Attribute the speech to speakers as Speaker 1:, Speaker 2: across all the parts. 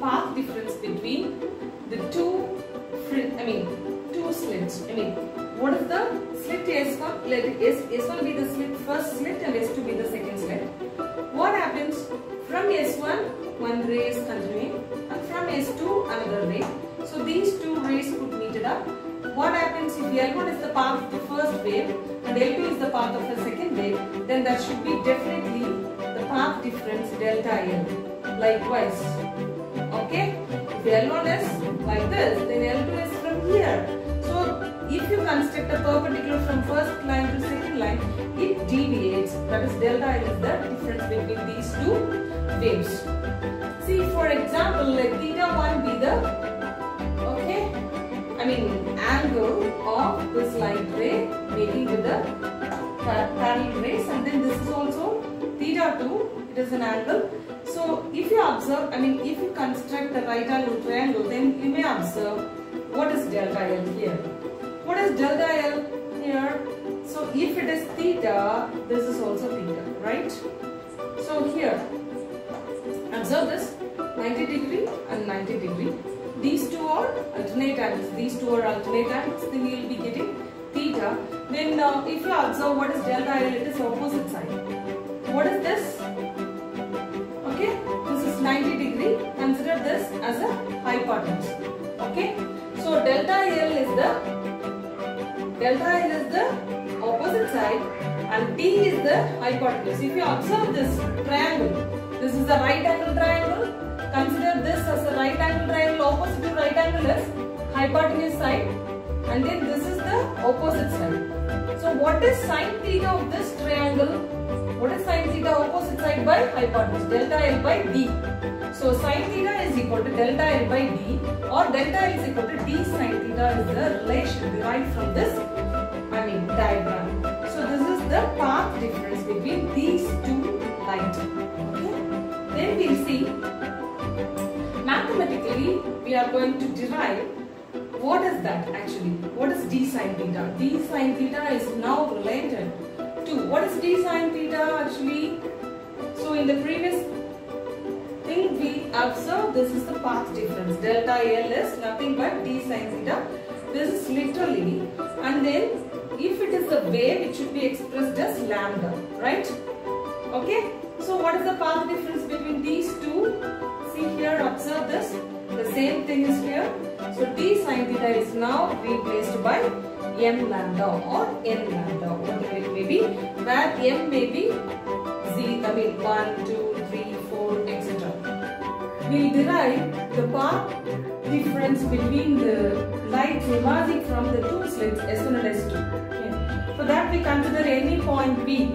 Speaker 1: path difference between the two, I mean, two slits. I mean, what is the slit S1? Let S, S1 be the slit, first slit and S2 be the second slit. What happens from S1, one ray is continuing and from S2, another ray. So these two rays could meet it up. What happens if L1 is the path of the first wave and L2 is the path of the second wave, then that should be definitely the path difference delta L. Likewise? If L1 is like this, then L2 is from here. So if you construct a perpendicular from first line to second line, it deviates. That is delta is the difference between these two waves. See, for example, let theta 1 be the, okay, I mean angle of this light ray making with the parallel rays and then this is also theta 2, it is an angle. So if you observe, I mean if you construct the right angle triangle, then you may observe what is delta L here. What is delta L here? So if it is theta, this is also theta, right? So here, observe this 90 degree and 90 degree. These two are alternate angles. These two are alternate angles. Then you will be getting theta. Then uh, if you observe what is delta L, it is opposite side. What is this? Okay, this is 90 degree. Consider this as a hypotenuse. Okay, so delta L is the delta L is the opposite side and T is the hypotenuse. If you observe this triangle, this is the right angle triangle. Consider this as a right angle triangle. Opposite to right angle is hypotenuse side and then this is the opposite side. So what is sine theta of this triangle? What is sine theta opposite side by hypotenuse? Delta L by D. So sine theta is equal to delta L by D or delta L is equal to D sine theta is the relation derived from this I mean diagram. So this is the path difference between these two lines. Okay. Then we'll see mathematically we are going to derive what is that actually? What is d sine theta? d sine theta is now related to what is d sine theta actually? So in the previous thing we observed this is the path difference. Delta L is nothing but d sine theta. This is literally and then if it is a wave it should be expressed as lambda, right? Okay. So what is the path difference between these two? See here, observe this. The same thing is here. So d sine theta is now replaced by m lambda or n lambda, be, where m may be z, I mean 1, 2, 3, 4, etc. We derive the path difference between the light emerging from the two slits S1 and S2. Okay. For that we consider any point P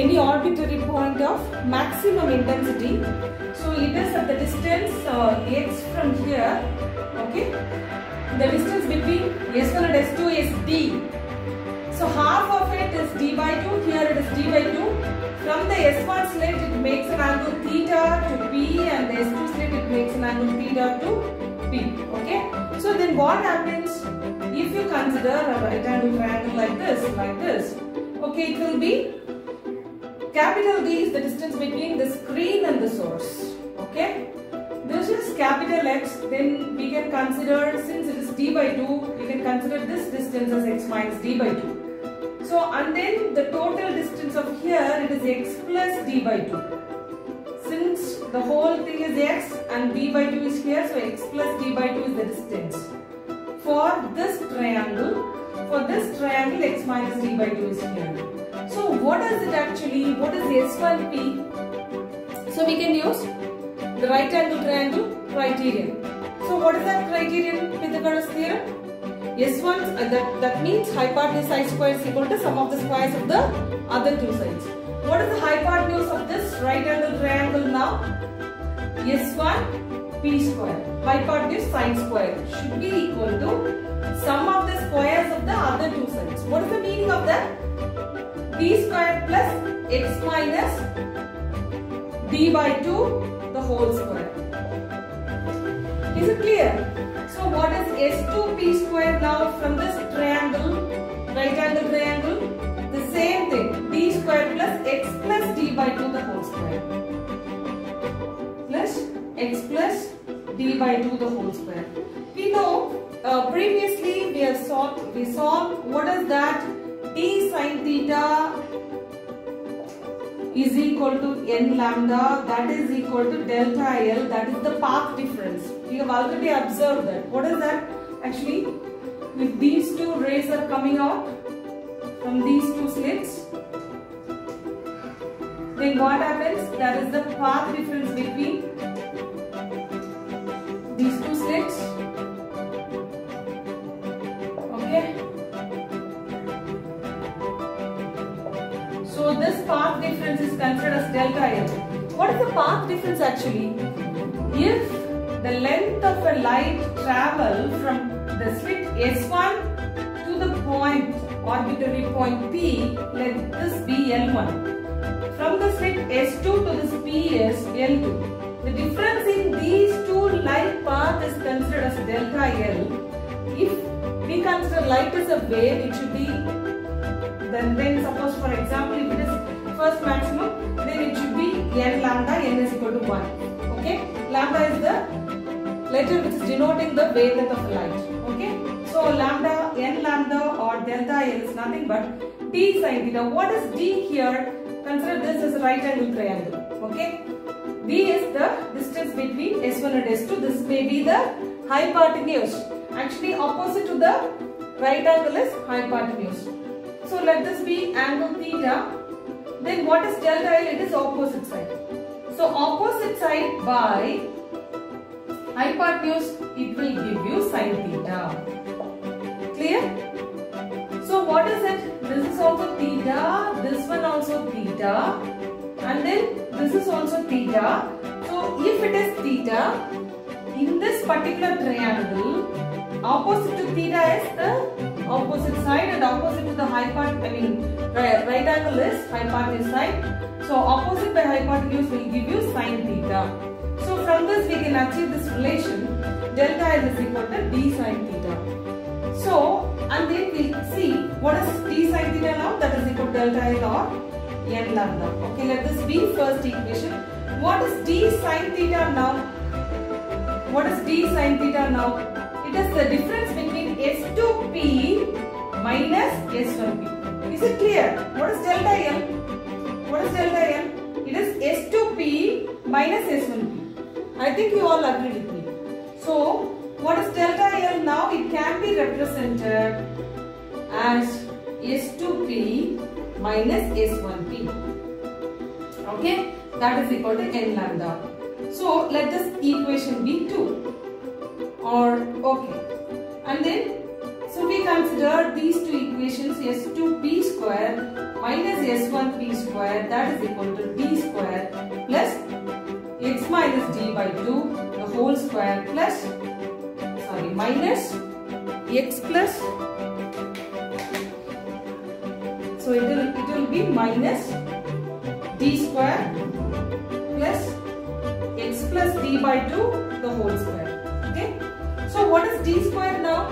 Speaker 1: any arbitrary point of maximum intensity. So it is at the distance uh, x from here. Okay, the distance between S1 and S2 is d. So half of it is d by 2. Here it is d by 2. From the S1 slit it makes an angle theta to P and the S2 slit it makes an angle theta to P. Okay. So then what happens if you consider a right angle triangle like this, like this? Okay, it will be Capital D is the distance between the screen and the source. Okay. This is capital X. Then we can consider, since it is D by 2, we can consider this distance as X minus D by 2. So, and then the total distance of here, it is X plus D by 2. Since the whole thing is X and D by 2 is here, so X plus D by 2 is the distance. For this triangle, for this triangle, X minus D by 2 is here. So what is it actually? What is S1P? So we can use the right angle triangle criterion. So what is that criterion Pythagoras theorem? S1 uh, that, that means hypotenuse i square is equal to sum of the squares of the other two sides. What is the hypotenuse of this right angle triangle now? S1 p square. Hypotenuse sine square should be equal to sum of the squares of the other two sides. What is the meaning of that? P square plus x minus d by 2 the whole square. Is it clear? So what is s2p square now from this triangle, right angle triangle? The same thing, d square plus x plus d by 2 the whole square. Plus x plus d by 2 the whole square. We know uh, previously we have saw we saw what is that d sine theta is equal to n lambda that is equal to delta L that is the path difference. We have already observed that. What is that? Actually, if these two rays are coming out from these two slits, then what happens? That is the path difference between these two slits. Path difference is considered as delta L. What is the path difference actually? If the length of a light travel from the slit S1 to the point, arbitrary point P, let this be L1. From the slit S2 to this P is L2. The difference in these two light path is considered as delta L. If we consider light as a wave, it should be then then suppose for example if it is first maximum then it should be n lambda n is equal to 1 okay? Lambda is the letter which is denoting the wavelength of the light. Okay? So lambda n lambda or delta l is nothing but d sin theta. What is d here? Consider this as a right angle triangle. Okay? D is the distance between s1 and s2 this may be the hypotenuse actually opposite to the right angle is hypotenuse so let this be angle theta. Then what is delta L? It is opposite side. So opposite side by hypotenuse, it will give you sine theta. Clear? So what is it? This is also theta, this one also theta and then this is also theta. So if it is theta, in this particular triangle, opposite to theta is the opposite side and opposite to the hypotenuse, I mean right, right angle is hypotenuse side. So opposite by hypotenuse will give you sine theta. So from this we can achieve this relation delta L is equal to d sine theta. So and then we see what is d sine theta now that is equal to delta L or n lambda. Okay let this be first equation. What is d sine theta now? What is d sine theta now? It is the difference between S2P minus S1P. Is it clear? What is delta L? What is delta L? It is S2P minus S1P. I think you all agree with me. So, what is delta L now? It can be represented as S2P minus S1P. Okay? That is equal to n lambda. So, let this equation be 2 or okay and then so we consider these two equations s2p square minus s1p square that is equal to d square plus x minus d by 2 the whole square plus sorry minus x plus. So it will it will be minus d square plus x plus d by 2 the whole square so what is d square now?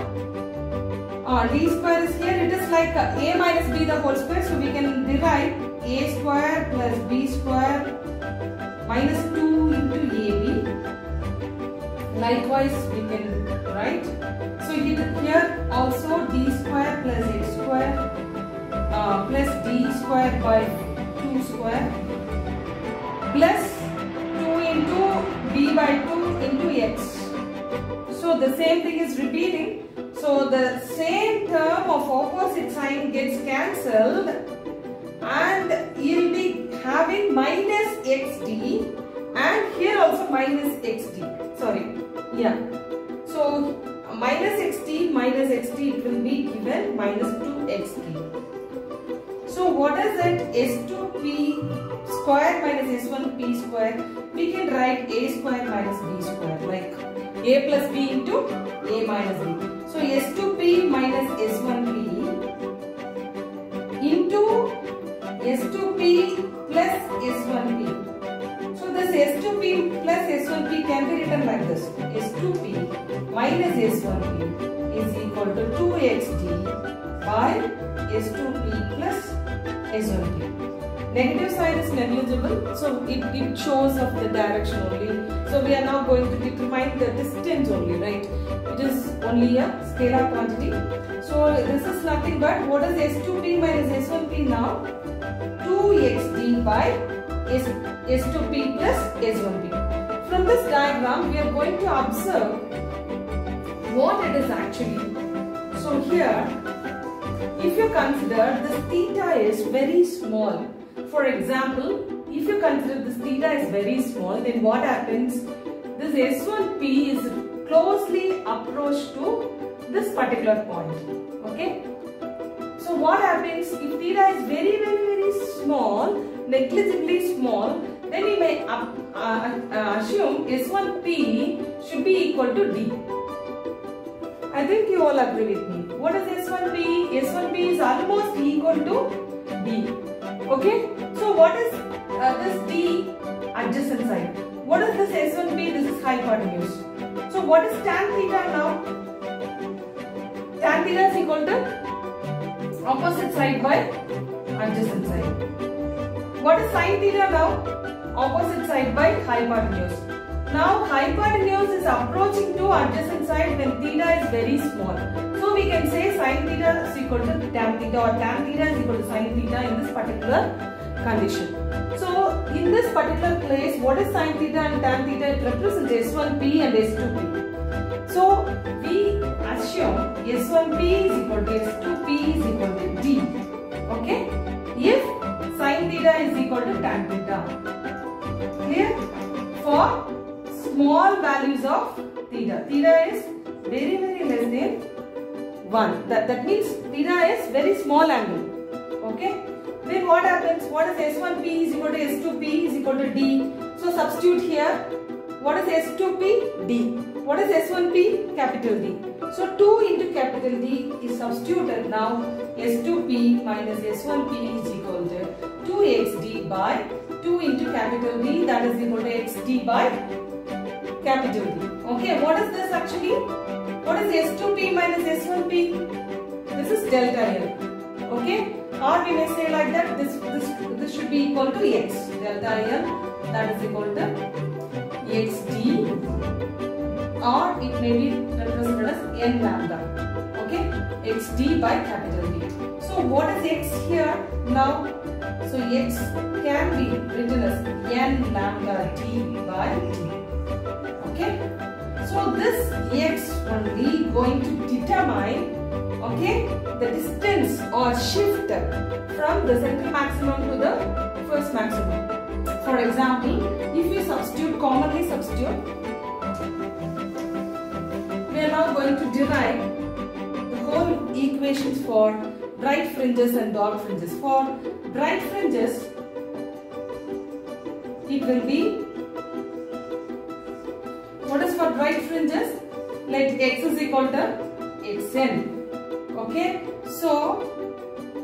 Speaker 1: Uh, d square is here. It is like a minus b the whole square. So we can derive a square plus b square minus 2 into ab. Likewise we can write. So here also d square plus x square uh, plus d square by 2 square plus 2 into b by 2 into x. The same thing is repeating. So the same term of opposite sign gets cancelled and you'll be having minus xd and here also minus xd. Sorry. Yeah. So minus xd minus xd it will be given minus 2xd. So what is it? S2p square minus S1p square. We can write a square minus b square like a plus b into a minus b. So S2p minus S1p into S2p plus S1p. So this S2p plus S1p can be written like this. S2p minus S1p is equal to 2xd by S2p plus S1p. Negative side is negligible, so it, it shows of the direction only. So we are now going to determine only a scalar quantity. So this is nothing but what is S2P minus S1P now? 2xd by S, S2P plus S1P. From this diagram, we are going to observe what it is actually. So here, if you consider this theta is very small, for example, if you consider this theta is very small, then what happens? This S1P is closely approach to this particular point. Okay? So what happens if theta is very very very small, negligibly small, then we may uh, uh, assume S1P should be equal to D. I think you all agree with me. What is S1P? S1P is almost equal to D. Okay? So what is uh, this D adjacent side? What is this S1P? This is hypotenuse. So what is tan theta now? Tan theta is equal to opposite side by adjacent side. What is sine theta now? Opposite side by hypotenuse. Now hypotenuse is approaching to adjacent side when theta is very small. So we can say sine theta is equal to tan theta or tan theta is equal to sine theta in this particular condition. So in this particular place what is sine theta and tan theta? It represents S1P and S2P. So we assume S1P is equal to S2P is equal to D. Okay? If sine theta is equal to tan theta. Clear? For small values of theta. Theta is very very less than 1. That, that means theta is very small angle. Okay. Then what happens? What is S1P is equal to S2P is equal to D. So substitute here. What is S2P? D. What is S1P? Capital D. So 2 into capital D is substituted now. S2P minus S1P is equal to 2xD by 2 into capital D that is equal to xD by capital D. Okay, what is this actually? What is S2P minus S1P? This is delta L. Okay, or we may say like that. This this this should be equal to x delta L. That is equal to xd, or it may be represented as n lambda. Okay, xd by capital D. So what is x here now? So x can be written as n lambda d by d. Okay. So this x only going to determine okay the distance or shift from the central maximum to the first maximum. For example, if we substitute commonly substitute, we are now going to derive the whole equations for bright fringes and dark fringes. For bright fringes, it will be what is for bright fringes? Let x is equal to xn. Okay. So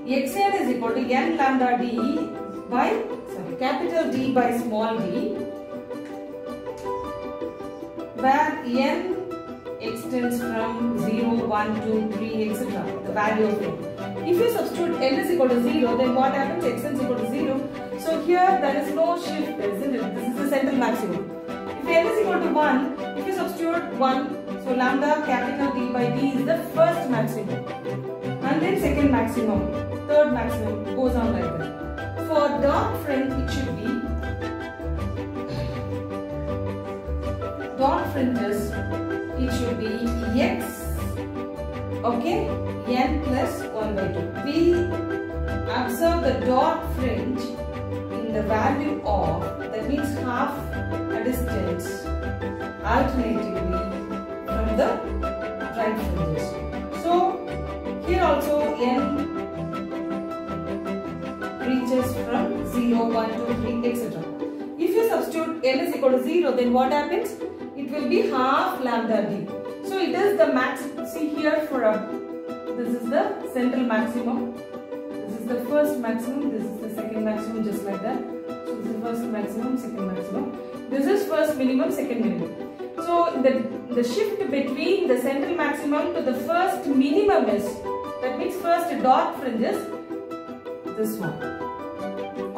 Speaker 1: xn is equal to n lambda d by sorry capital D by small d where n extends from 0, 1, 2, 3 etc. the value of n. If you substitute n is equal to 0 then what happens xn is equal to 0. So here there is no shift isn't it? This is the central maximum. If n is equal to 1, if you substitute 1, so lambda capital D by D is the first maximum. And then second maximum, third maximum, goes on like that. For dark fringe, it should be dark fringes, it should be x, okay, n plus 1 by 2. We observe the dark fringe in the value of, that means half a distance alternatively the right fringes. So here also n reaches from 0, 1, 2, 3, etc. If you substitute n is equal to 0, then what happens? It will be half lambda d. So it is the max, see here for a, this is the central maximum, this is the first maximum, this is the second maximum just like that. So this is first maximum, second maximum. This is first minimum, second minimum. So the, the shift between the central maximum to the first minimum is, that means first dark fringes, this one.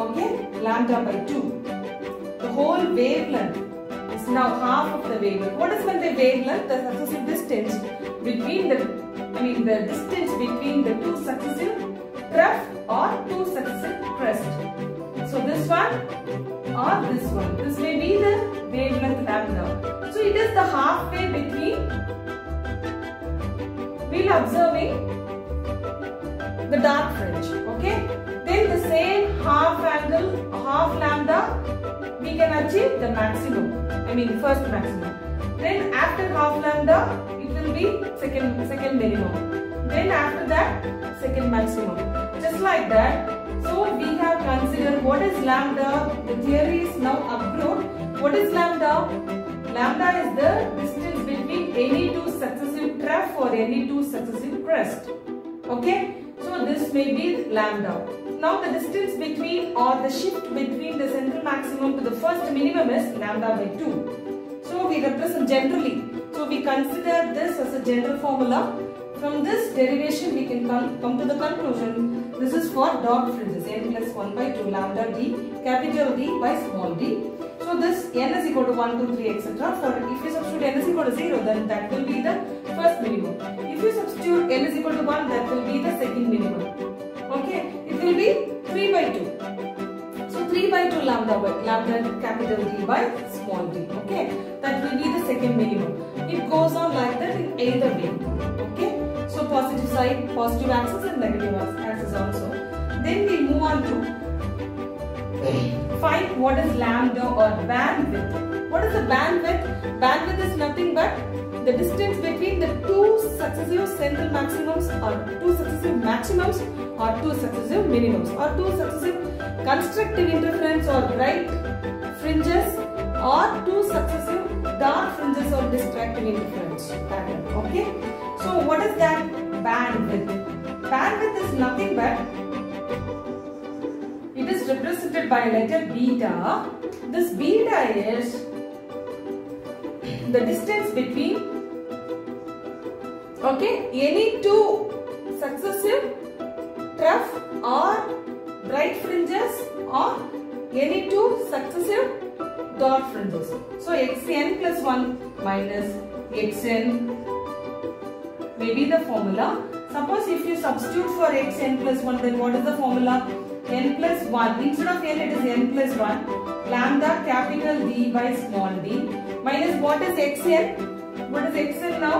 Speaker 1: Okay, lambda by 2. The whole wavelength is now half of the wavelength. What is meant by wavelength? The successive distance between the, I mean the distance between the two successive trough or two successive crest. So this one or this one. This may be the wavelength lambda. So it is the halfway between, we'll observing the dark fringe. Okay. Then the same half angle, half lambda, we can achieve the maximum. I mean first maximum. Then after half lambda, it will be second second minimum. Then after that, second maximum. Just like that. So considered what is lambda. The theory is now approved. What is lambda? Lambda is the distance between any two successive trough or any two successive crest. Okay. So this may be lambda. Now the distance between or the shift between the central maximum to the first minimum is lambda by 2. So we represent generally. So we consider this as a general formula. From this derivation we can come, come to the conclusion. This is for dark fringes n plus 1 by 2 lambda d capital D by small d. So this n is equal to 1, 2, 3 etc. For if you substitute n is equal to 0 then that will be the first minimum. If you substitute n is equal to 1 that will be the second minimum. Okay, it will be 3 by 2. So 3 by 2 lambda by lambda capital D by small d. Okay, that will be the second minimum. It goes on like that in either way. Okay, so positive side, positive axis and negative axis also. Then we move on to find what is lambda or bandwidth. What is the bandwidth? Bandwidth is nothing but the distance between the two successive central maximums or two successive maximums or two successive minimums or two successive constructive interference or bright fringes or two successive dark fringes or destructive interference pattern. Okay. So what is that bandwidth? Bandwidth is nothing but it is represented by letter beta. This beta is the distance between okay any two successive trough or bright fringes or any two successive dark fringes. So xn plus 1 minus xn may be the formula. Suppose if you substitute for xn plus 1 then what is the formula? n plus 1 instead of n it is n plus 1 lambda capital D by small d minus what is xn? What is xn now?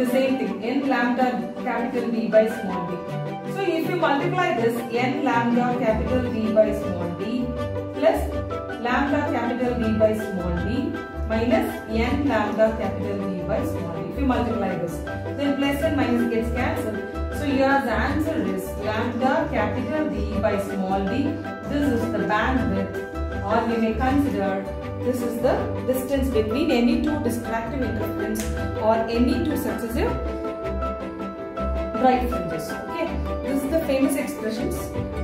Speaker 1: The same thing n lambda capital D by small d. So if you multiply this n lambda capital D by small d plus lambda capital D by small d minus n lambda capital D by small d. If you multiply this, then plus and minus gets cancelled. So here the answer is lambda capital D by small d. This is the bandwidth or we may consider this is the distance between any two destructive interference or any two successive bright fringes. Okay, this is the famous expressions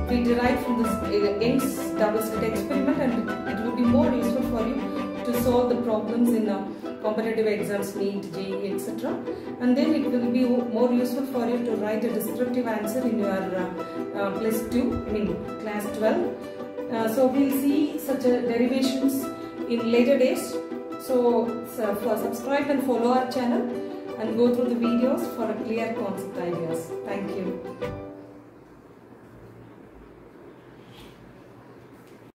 Speaker 1: we derived from this uh, Young's double slit experiment and it will be more useful for you to solve the problems in uh, competitive exams, NEET, JEE, etc. And then it will be more useful for you to write a descriptive answer in your uh, uh, plus 2, I mean class 12. Uh, so we'll see such a derivations in later days. So, so subscribe and follow our channel and go through the videos for a clear concept ideas. Thank you.